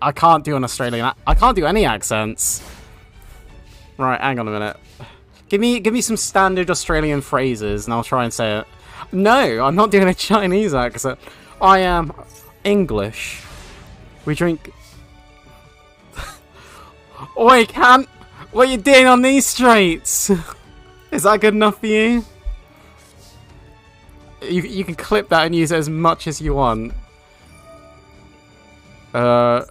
I can't do an Australian. I can't do any accents. Right, hang on a minute. Give me give me some standard Australian phrases, and I'll try and say it. No, I'm not doing a Chinese accent. I am English. We drink. Oi, can't. What are you doing on these streets? Is that good enough for you? You you can clip that and use it as much as you want. Uh,